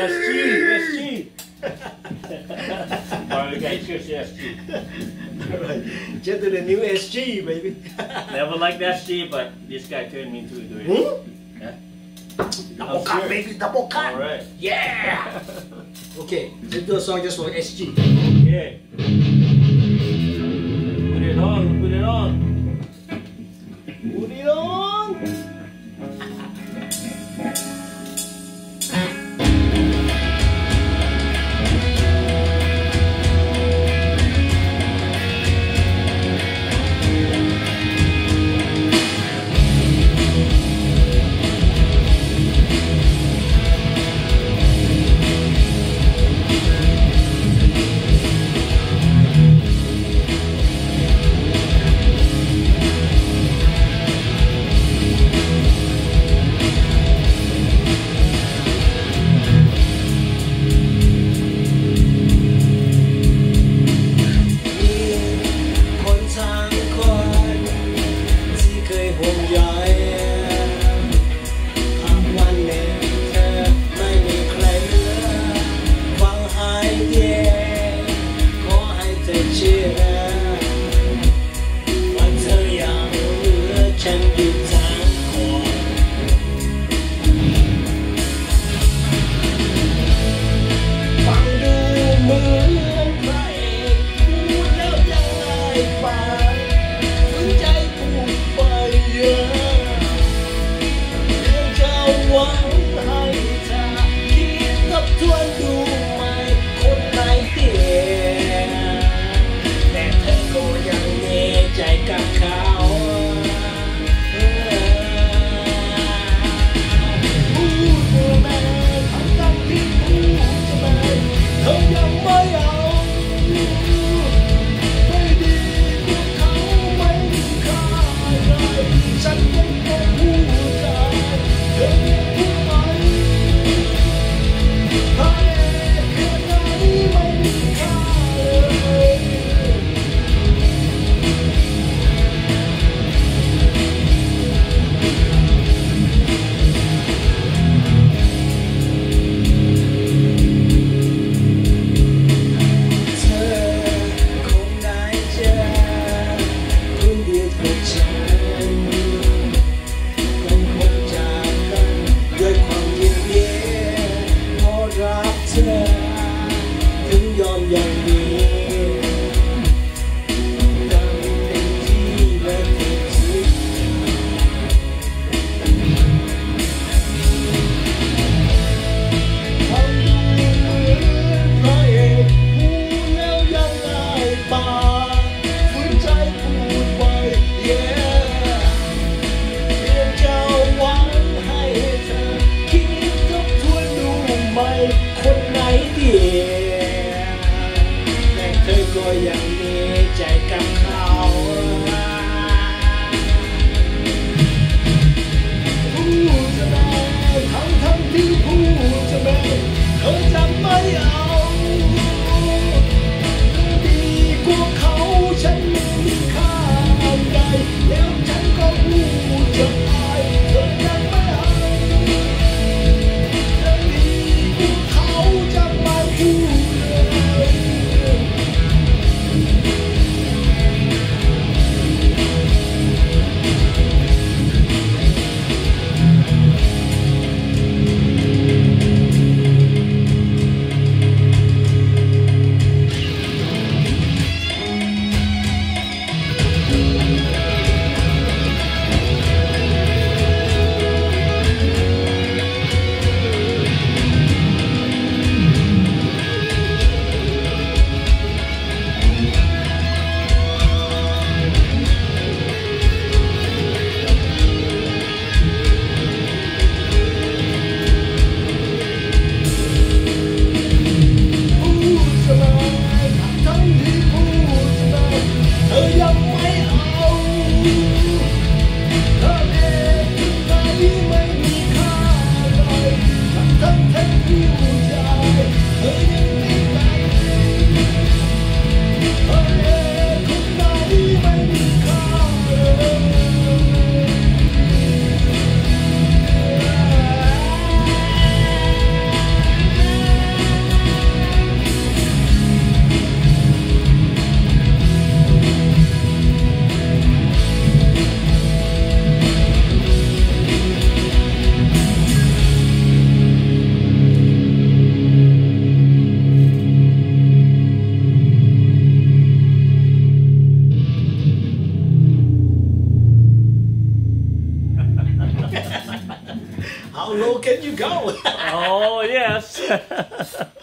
SG, SG. Marlon Gates goes to SG. Just to the new SG, baby. Never liked SG, but this guy turned me into a dude. Hmm? Yeah. Double cut, baby, double cut. All right. Yeah. okay, let's do a song just for SG. Okay. Put it on, put it on. Put it on. หวังให้เธอคิดทบทวนดูไหมคนไนเตียงแต่เธอก็ยังเนใจกับเขาพูดมาทำตามที่พูดมาเธอยังไม่ แต่เธอก็ยังมีใจกับเขารู้จะได้เขาทำที่ผู้ 身体无价，何？How low can you go? oh yes.